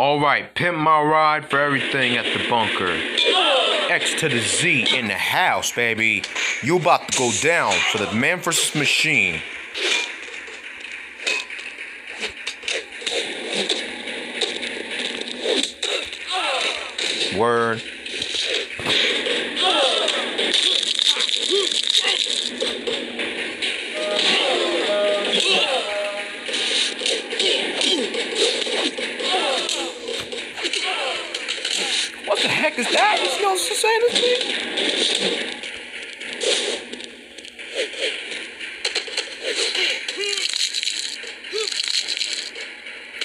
Alright, pimp my ride for everything at the bunker. X to the Z in the house, baby. You about to go down for the man versus machine. Word. What the heck is that? You see what I'm saying me?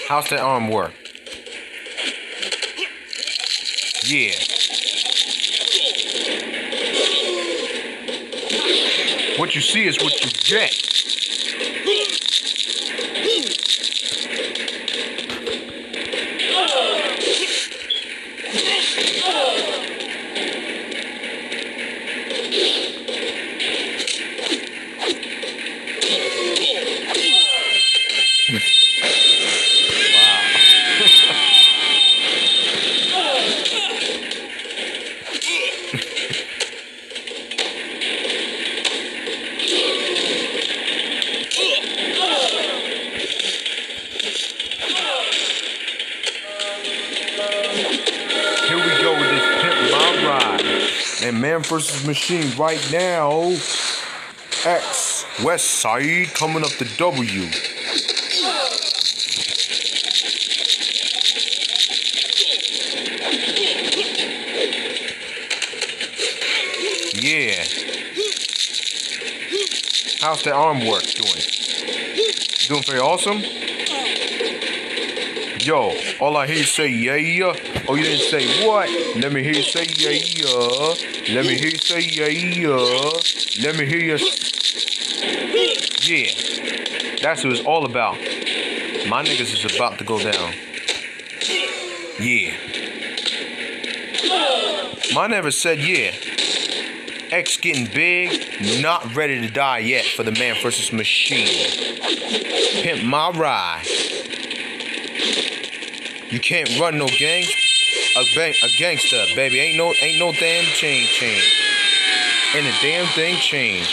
How's that arm work? Yeah. What you see is what you get. And man versus machine right now. X West Side coming up the W. How's that arm work doing? Doing very awesome? Yo, all I hear you say yeah yeah. Oh, you didn't say what? Let me hear you say yeah yeah. Let me hear you say yeah yeah. Let me hear you. Yeah, that's what it's all about. My niggas is about to go down. Yeah. Mine never said yeah. X getting big, not ready to die yet for the man versus machine. Pimp my ride. You can't run no gang. A bang, a gangster, baby. Ain't no, ain't no damn change, change. Ain't a damn thing change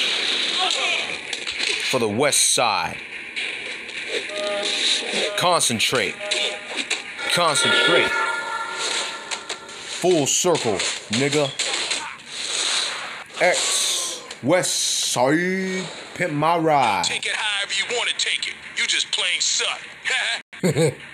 for the West Side. Concentrate. Concentrate. Full circle, nigga. X West Side. Pimp my ride. Take it however you want to take it. You just plain suck.